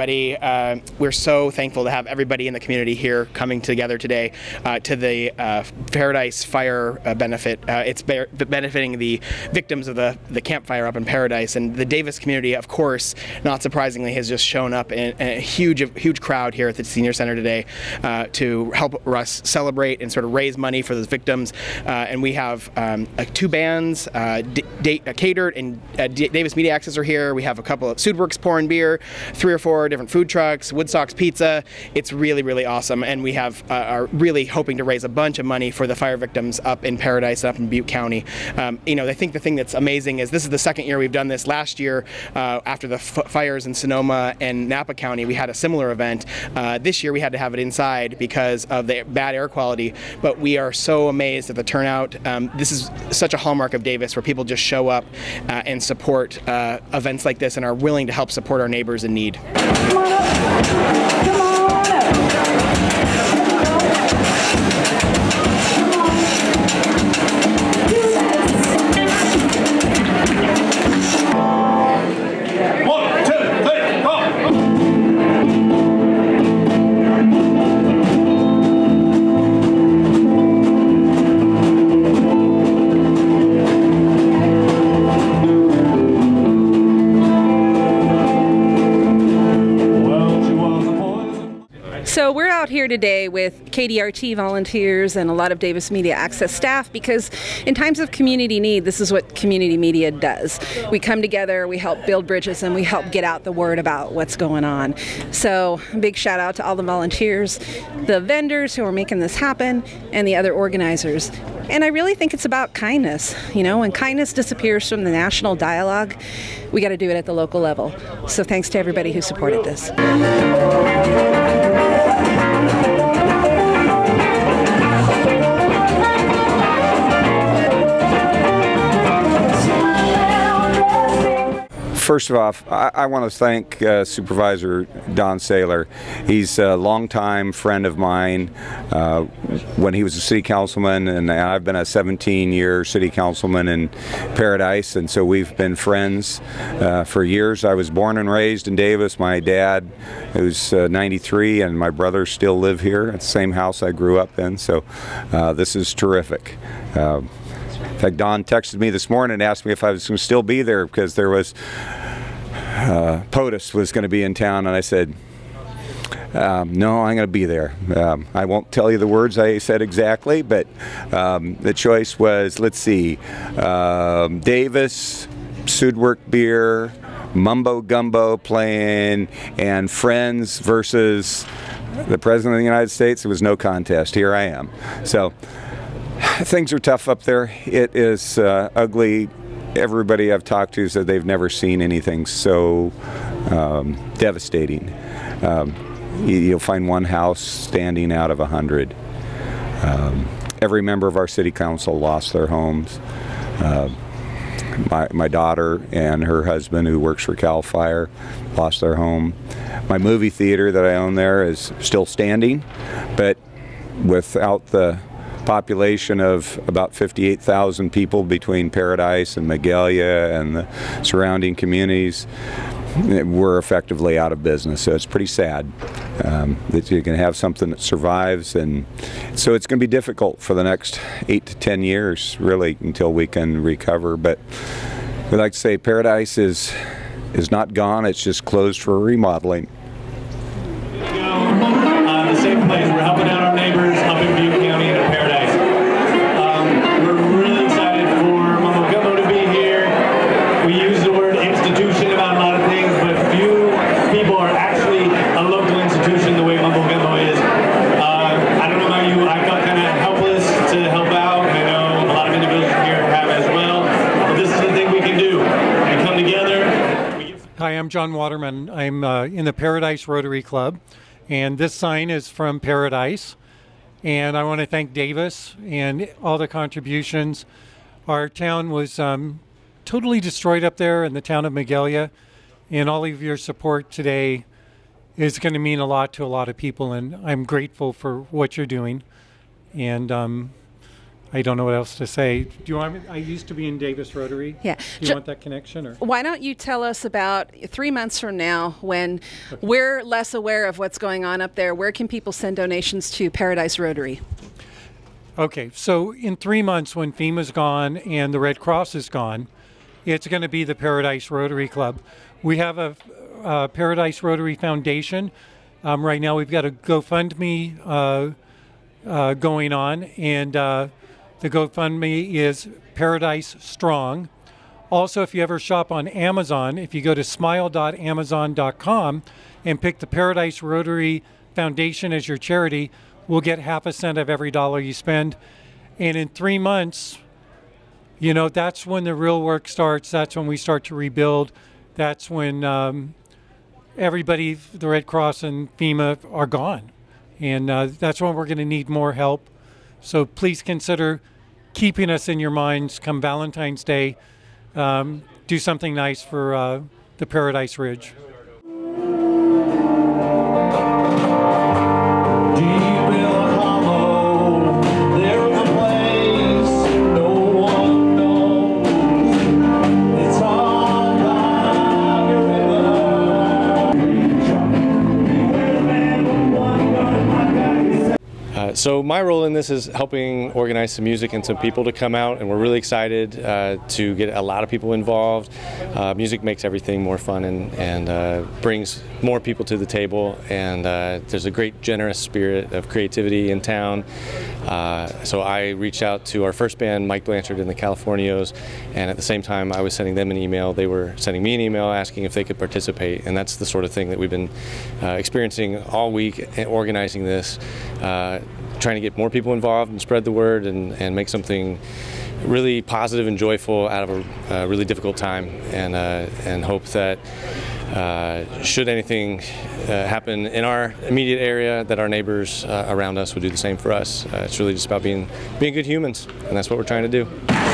everybody. Uh, we're so thankful to have everybody in the community here coming together today uh, to the uh, Paradise Fire uh, benefit. Uh, it's be- benefiting the victims of the, the Camp Fire up in Paradise. And the Davis community, of course, not surprisingly, has just shown up in, in a huge, huge crowd here at the Senior Center today uh, to help us celebrate and sort of raise money for those victims. and we have um, two bands, Catered and Davis Media Access are here. We have a couple of Sudwerks pouring beer, three or four different food trucks, Woodstock's Pizza. It's really, really awesome. And we have uh, are really hoping to raise a bunch of money for the fire victims up in Paradise, up in Butte County. Um, you know, I think the thing that's amazing is this is the second year we've done this. Last year, uh, after the fires in Sonoma and Napa County, we had a similar event. Uh, this year we had to have it inside because of the bad air quality. But we are so amazed at the turnout. Um, this is such a hallmark of Davis, where people just show up uh, and support uh, events like this and are willing to help support our neighbors in need. Come on up. Out here today with KDRT volunteers and a lot of Davis Media Access staff because in times of community need, this is what community media does. We come together, we help build bridges, and we help get out the word about what's going on. So, big shout out to all the volunteers, the vendors who are making this happen, and the other organizers. And I really think it's about kindness. You know, when kindness disappears from the national dialogue, we got to do it at the local level. So, thanks to everybody who supported this. First of all, I, I want to thank uh, Supervisor Don Saylor. He's a longtime friend of mine uh, when he was a city councilman, and I've been a 17-year city councilman in Paradise, and so we've been friends uh, for years. I was born and raised in Davis. My dad, who's uh, 93, and my brother still live here at the same house I grew up in, so uh, this is terrific. Uh, in fact, Don texted me this morning and asked me if I was going to still be there because there was uh, POTUS was going to be in town, and I said, um, no, I'm going to be there. Um, I won't tell you the words I said exactly, but um, the choice was let's see, um, Davis, Sudwerk Beer, Mumbo Gumbo playing, and Friends versus the President of the United States. It was no contest. Here I am. So things are tough up there. It is uh, ugly. Everybody I've talked to said they've never seen anything so um, devastating. Um, you'll find one house standing out of a hundred. Um, every member of our city council lost their homes. Uh, my, my daughter and her husband, who works for CAL FIRE, lost their home. My movie theater that I own there is still standing, but without the population of about 58,000 people between Paradise and Magalia and the surrounding communities, we're effectively out of business. So it's pretty sad um, that you can have something that survives, and so it's going to be difficult for the next eight to ten years, really, until we can recover. But we like to say Paradise is is not gone; it's just closed for remodeling. Uh, the place. We're helping out our neighbors John Waterman. I'm uh, in the Paradise Rotary Club, and this sign is from Paradise. And I want to thank Davis and all the contributions. Our town was um, totally destroyed up there in the town of Magalia, and all of your support today is going to mean a lot to a lot of people, and I'm grateful for what you're doing. And um, I don't know what else to say. Do you want? I used to be in Davis Rotary. Yeah. Do you Ju- want that connection or? Why don't you tell us about three months from now when we're less aware of what's going on up there? Where can people send donations to Paradise Rotary? Okay, so in three months, when FEMA's gone and the Red Cross is gone, it's going to be the Paradise Rotary Club. We have a uh, Paradise Rotary Foundation. Um, right now, we've got a GoFundMe uh, uh, going on, and uh, the GoFundMe is Paradise Strong. Also, if you ever shop on Amazon, if you go to smile.amazon.com and pick the Paradise Rotary Foundation as your charity, we'll get half a cent of every dollar you spend. And in three months, you know, that's when the real work starts. That's when we start to rebuild. That's when um, everybody, the Red Cross and FEMA, are gone. And uh, that's when we're going to need more help. So please consider keeping us in your minds come Valentine's Day. Um, do something nice for uh, the Paradise Ridge. Uh, so my role in this is helping organize some music and some people to come out, and we're really excited uh, to get a lot of people involved. Uh, music makes everything more fun and, and uh, brings more people to the table, and uh, there's a great generous spirit of creativity in town. So I reached out to our first band, Mike Blanchard and the Californios, and at the same time I was sending them an email. They were sending me an email asking if they could participate, and that's the sort of thing that we've been experiencing all week, eh, organizing this, uh, trying to get more people involved and spread the word and, and make something really positive and joyful out of a, really difficult time, and uh, and hope that. Uh, should anything uh, happen in our immediate area, that our neighbors uh, around us would do the same for us. Uh, it's really just about being being good humans, and that's what we're trying to do.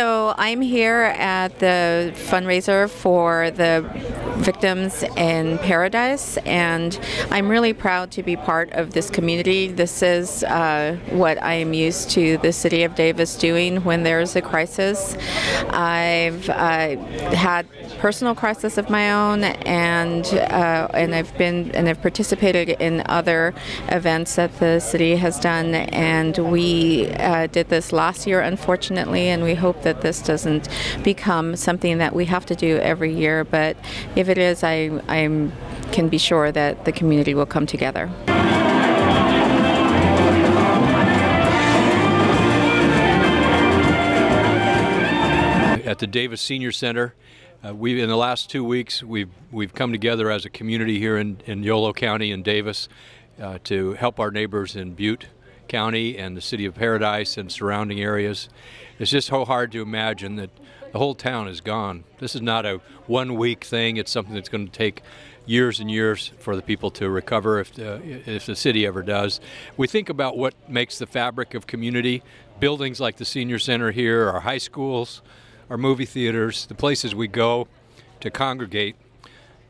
So I'm here at the fundraiser for the victims in Paradise, and I'm really proud to be part of this community. This is uh, what I am used to the city of Davis doing when there's a crisis. I've uh, had personal crisis of my own, and uh, and I've been and I've participated in other events that the city has done, and we uh, did this last year, unfortunately, and we hope that this doesn't become something that we have to do every year. But if it is, I I can be sure that the community will come together. at the Davis Senior Center. Uh, we in the last two weeks we've we've come together as a community here in, in Yolo County and Davis uh, to help our neighbors in Butte County and the city of Paradise and surrounding areas. It's just so hard to imagine that the whole town is gone. This is not a one week thing. It's something that's going to take years and years for the people to recover if the, if the city ever does. We think about what makes the fabric of community. Buildings like the senior center here, our high schools, our movie theaters, the places we go to congregate.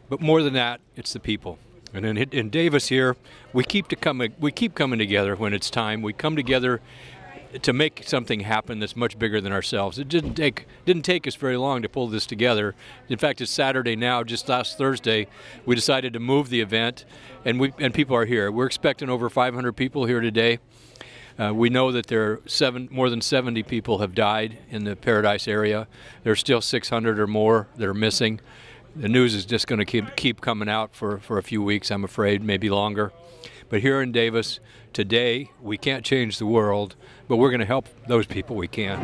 But more than that, it's the people. And in, in Davis here, we keep to come, we keep coming together when it's time. We come together to make something happen that's much bigger than ourselves. It didn't take didn't take us very long to pull this together. In fact, it's Saturday now. Just last Thursday, we decided to move the event, and we and people are here. We're expecting over 500 people here today. Uh, we know that there are seven, more than 70 people have died in the Paradise area. There's still 600 or more that are missing. The news is just going to keep keep coming out for, for a few weeks, I'm afraid, maybe longer. But here in Davis, today, we can't change the world, but we're going to help those people we can.